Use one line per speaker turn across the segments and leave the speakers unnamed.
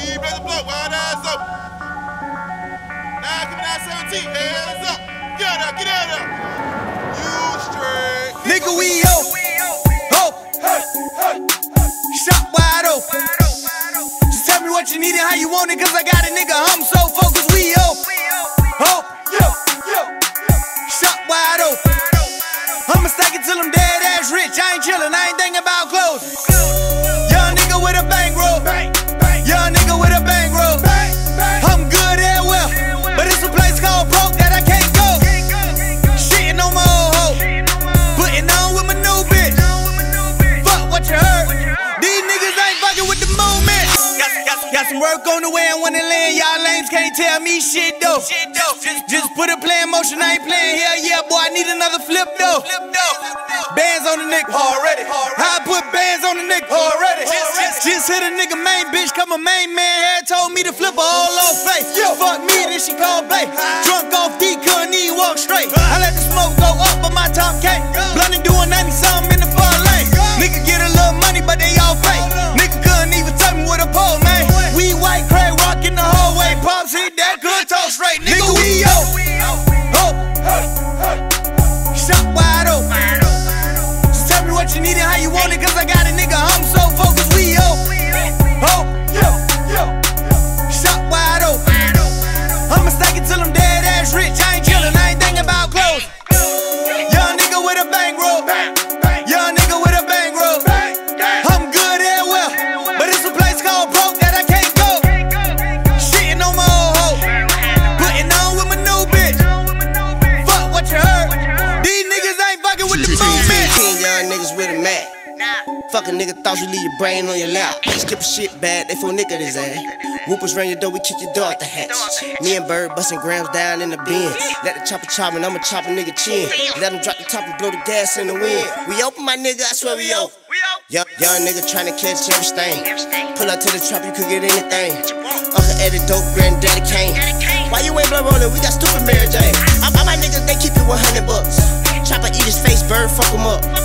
Green blazer block, up. Coming out 17, hands up. Get get out. You straight.
Nigga, we up. Shop wide open. Just tell me what you need and how you want it, cause I got a nigga, I'm so focused, we up. Oh. Shop wide open. I'ma stack it till I'm dead ass rich. I ain't chillin', I ain't thinking about clothes. Some work on the way and when it land, y'all lames can't tell me shit though. Just, put a play in motion, I ain't playing hell yeah, boy. I need another flip though. Bands on the nigga already. I put bands on the nigga already. Just, hit a nigga main bitch, come a main man here told me to flip her all off face. Fuck me, then she called play. Drunk off D, couldn't even walk straight. I let the smoke go up, but my top cake. Blunt you need and how you want it, cause I got a nigga. I'm so focused, Fuck
a nigga, thought you leave your brain on your lap. Skip a shit bad, they full nigga this ass. Whoopers ran your door, we kick your door out the hatch. Me and Bird busting grams down in the bin. Let the chopper chop and I'ma chop a nigga chin. Let him drop the top and blow the gas in the wind. We open, my nigga, I swear we open. Young, young nigga tryna catch everything. Pull up to the trap, you could get anything. Uncle Eddie dope, granddaddy Kane. Why you ain't blood rolling? We got stupid Mary Jane. All all my niggas, they keep it 100 bucks. Chopper eat his face, bird fuck him up.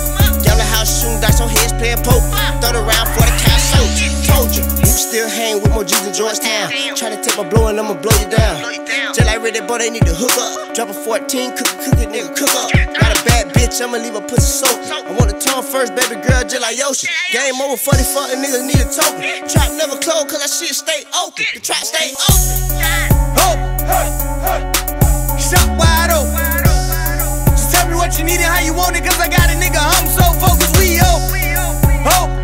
The shooting dice on heads, playing poker. Throw it around for the cash so Told you, you still hang with more G's than Georgetown. Try to take my blow and I'ma blow you down. Just like Ready Boy, they need to hook up. Drop a 14, cook, cook it, nigga, cook up. Got a bad bitch, I'ma leave her pussy soaked. I want to turn first, baby girl, just like Yoshi. Game over, funny fucking niggas need a token. Trap never close, cause that shit stay open. The trap stay open.
Oh, Ho. Shot wide open. Just tell me what you need and how you want it, cause I got a nigga. I'm so. Ho.